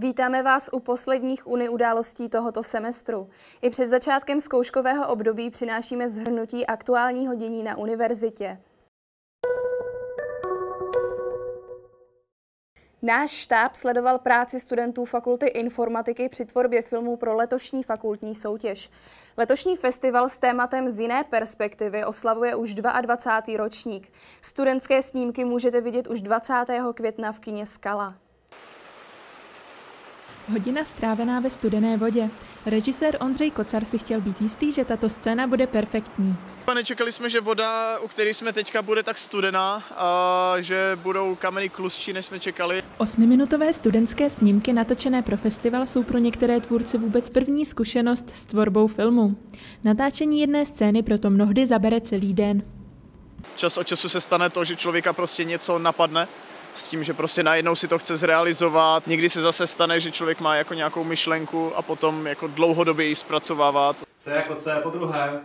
Vítáme vás u posledních Uni událostí tohoto semestru. I před začátkem zkouškového období přinášíme zhrnutí aktuálního dění na univerzitě. Náš štáb sledoval práci studentů Fakulty informatiky při tvorbě filmů pro letošní fakultní soutěž. Letošní festival s tématem z jiné perspektivy oslavuje už 22. ročník. Studentské snímky můžete vidět už 20. května v kině Skala. Hodina strávená ve studené vodě. Režisér Ondřej Kocar si chtěl být jistý, že tato scéna bude perfektní. Nečekali jsme, že voda, u které jsme teďka, bude tak studená a že budou kameny klustší, než jsme čekali. Osmiminutové studentské snímky natočené pro festival jsou pro některé tvůrce vůbec první zkušenost s tvorbou filmu. Natáčení jedné scény proto mnohdy zabere celý den. Čas od času se stane to, že člověka prostě něco napadne, s tím, že prostě najednou si to chce zrealizovat. Někdy se zase stane, že člověk má jako nějakou myšlenku a potom jako dlouhodobě ji zpracovávat. C jako C po druhé.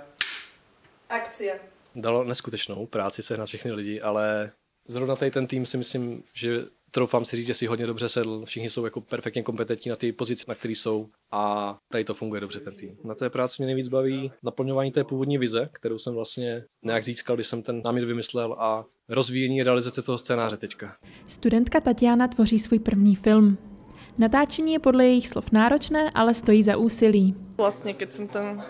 Akcie. Dalo neskutečnou práci sehnat všechny lidi, ale zrovna tady ten tým si myslím, že troufám si říct, že si hodně dobře sedl. Všichni jsou jako perfektně kompetentní na ty pozice, na které jsou a tady to funguje dobře ten tým. Na té práci mě nejvíc baví naplňování té původní vize, kterou jsem vlastně nějak získal, když jsem ten námět vymyslel a rozvíjení realizace toho scénáře teďka. Studentka Tatiana tvoří svůj první film. Natáčení je podle jejich slov náročné, ale stojí za úsilí. Vlastně, keď jsem ten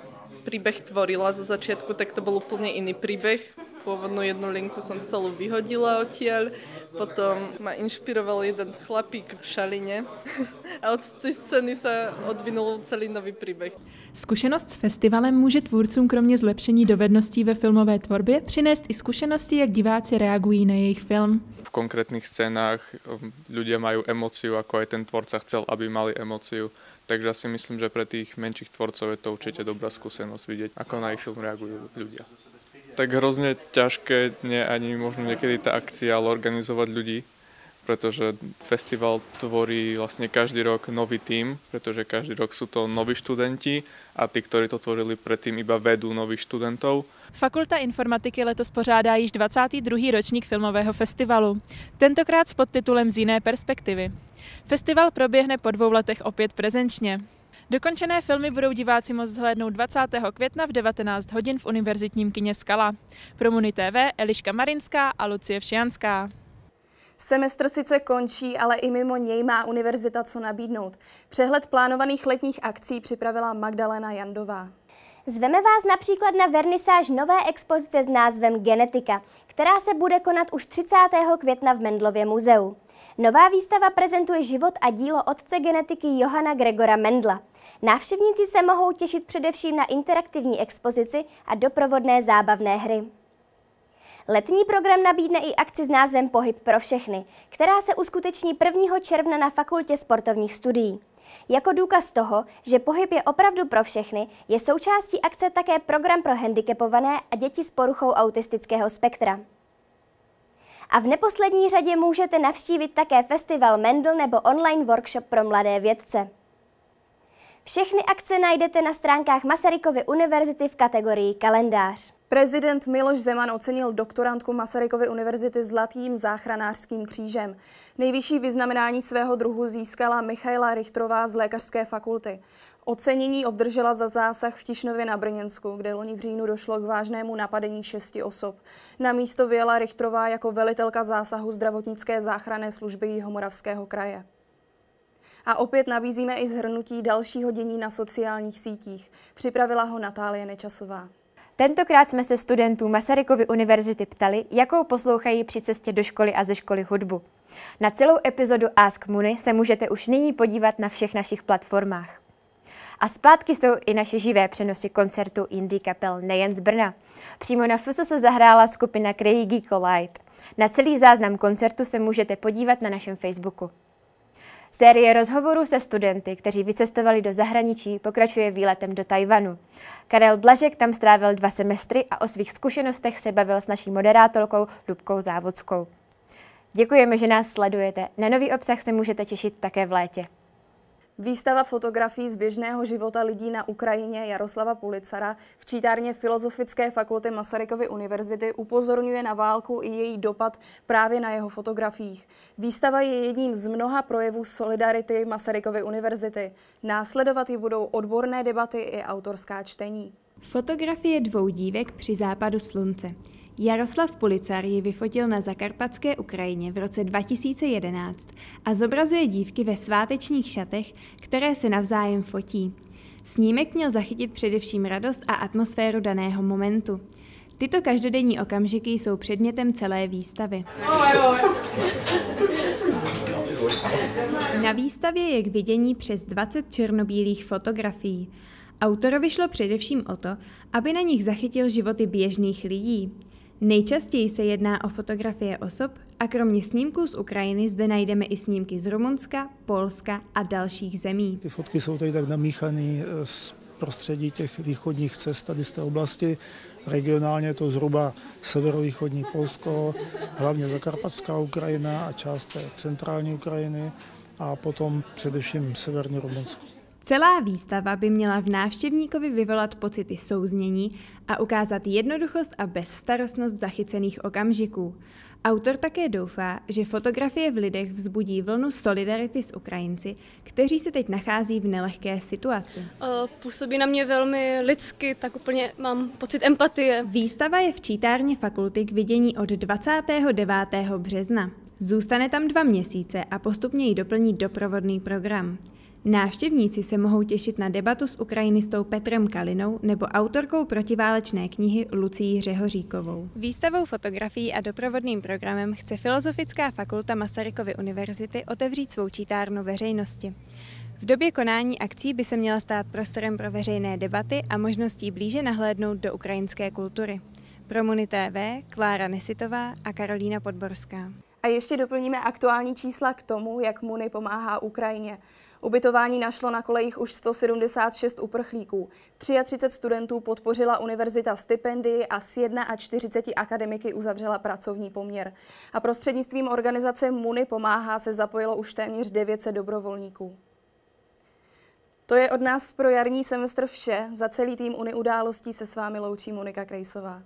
príbeh tvorila zo začiatku, tak to bol úplne iný príbeh. Pôvodnú jednu linku som celú vyhodila odtiaľ, potom ma inšpiroval jeden chlapík v šaline a od tej scény sa odvinul celý nový príbeh. Zkušenost s festivalem může tvůrcům kromě zlepšení dovedností ve filmové tvorbě přinést i zkušenosti, jak diváci reagují na jejich film. V konkrétnych scénách um, ľudia majú emóciu, ako aj ten tvorca chcel, aby mali emóciu. Takže si myslím, že pre tých menších tvorcov je to určite dobrá skúsenosť vidieť, ako na ich film reagujú ľudia. Tak hrozne ťažké nie ani možno niekedy tá akcia, ale organizovať ľudí, pretože festival tvorí vlastne každý rok nový tým, pretože každý rok sú to noví študenti a tí, ktorí to tvorili predtým, iba vedú nových študentov. Fakulta informatiky letos pořádá již 22. ročník filmového festivalu, tentokrát s podtitulem Z jiné perspektivy. Festival proběhne po dvou letech opět prezenčně. Dokončené filmy budou diváci moct zhlédnout 20. května v 19 hodin v univerzitním kině Skala. Pro Muni TV Eliška Marinská a Lucie Všianská. Semestr sice končí, ale i mimo něj má univerzita co nabídnout. Přehled plánovaných letních akcí připravila Magdalena Jandová. Zveme vás například na vernisáž nové expozice s názvem Genetika, která se bude konat už 30. května v Mendlově muzeu. Nová výstava prezentuje život a dílo otce genetiky Johana Gregora Mendla. Návštěvníci se mohou těšit především na interaktivní expozici a doprovodné zábavné hry. Letní program nabídne i akci s názvem Pohyb pro všechny, která se uskuteční 1. června na Fakultě sportovních studií. Jako důkaz toho, že pohyb je opravdu pro všechny, je součástí akce také program pro handicapované a děti s poruchou autistického spektra. A v neposlední řadě můžete navštívit také festival Mendel nebo online workshop pro mladé vědce. Všechny akce najdete na stránkách Masarykovy univerzity v kategorii kalendář. Prezident Miloš Zeman ocenil doktorantku Masarykovy univerzity Zlatým záchranářským křížem. Nejvyšší vyznamenání svého druhu získala Michaila Richtrová z Lékařské fakulty. Ocenění obdržela za zásah v Tišnově na Brněnsku, kde loni v říjnu došlo k vážnému napadení šesti osob. Na místo vyjela Richtrová jako velitelka zásahu zdravotnické záchranné služby Jihomoravského kraje. A opět nabízíme i zhrnutí dalšího dění na sociálních sítích. Připravila ho Natálie Nečasová. Tentokrát jsme se studentů Masarykovy univerzity ptali, jakou poslouchají při cestě do školy a ze školy hudbu. Na celou epizodu Ask Muni se můžete už nyní podívat na všech našich platformách. A zpátky jsou i naše živé přenosy koncertu indie kapel nejen z Brna. Přímo na FUSO se zahrála skupina Craigie Collide. Na celý záznam koncertu se můžete podívat na našem Facebooku. Série rozhovorů se studenty, kteří vycestovali do zahraničí, pokračuje výletem do Tajvanu. Karel Blažek tam strávil dva semestry a o svých zkušenostech se bavil s naší moderátorkou Lubkou Závodskou. Děkujeme, že nás sledujete. Na nový obsah se můžete těšit také v létě. Výstava fotografií z běžného života lidí na Ukrajině Jaroslava Pulicara v čítárně Filozofické fakulty Masarykovy univerzity upozorňuje na válku i její dopad právě na jeho fotografiích. Výstava je jedním z mnoha projevů solidarity Masarykovy univerzity. Následovat ji budou odborné debaty i autorská čtení. Fotografie dvou dívek při západu slunce. Jaroslav Pulicar ji vyfotil na zakarpatské Ukrajině v roce 2011 a zobrazuje dívky ve svátečních šatech, které se navzájem fotí. Snímek měl zachytit především radost a atmosféru daného momentu. Tyto každodenní okamžiky jsou předmětem celé výstavy. Na výstavě je k vidění přes 20 černobílých fotografií. Autorovi šlo především o to, aby na nich zachytil životy běžných lidí. Nejčastěji se jedná o fotografie osob a kromě snímků z Ukrajiny zde najdeme i snímky z Rumunska, Polska a dalších zemí. Ty fotky jsou tady tak namíchané eh, z prostředí těch východních cest tady z té oblasti. Regionálně je to zhruba severovýchodní Polsko, hlavně zakarpatská Ukrajina a část té centrální Ukrajiny a potom především severní Rumunsko. Celá výstava by měla v návštěvníkovi vyvolat pocity souznění a ukázat jednoduchost a bezstarostnost zachycených okamžiků. Autor také doufá, že fotografie v lidech vzbudí vlnu solidarity s Ukrajinci, kteří se teď nachází v nelehké situaci. Působí na mě velmi lidsky, tak úplně mám pocit empatie. Výstava je v čítárně fakulty k vidění od 29. března. Zůstane tam dva měsíce a postupně ji doplní doprovodný program. Návštěvníci se mohou těšit na debatu s ukrajinistou Petrem Kalinou nebo autorkou protiválečné knihy Lucí Řehoříkovou. Výstavou fotografií a doprovodným programem chce Filozofická fakulta Masarykovy univerzity otevřít svou čítárnu veřejnosti. V době konání akcí by se měla stát prostorem pro veřejné debaty a možností blíže nahlédnout do ukrajinské kultury. Pro Muni TV Klára Nesitová a Karolína Podborská. A ještě doplníme aktuální čísla k tomu, jak Muni pomáhá Ukrajině. Ubytování našlo na kolejích už 176 uprchlíků. 33 studentů podpořila univerzita stipendii a s 41 akademiky uzavřela pracovní poměr. A prostřednictvím organizace MUNI pomáhá se zapojilo už téměř 900 dobrovolníků. To je od nás pro jarní semestr vše. Za celý tým Uni událostí se s vámi loučí Monika Krejsová.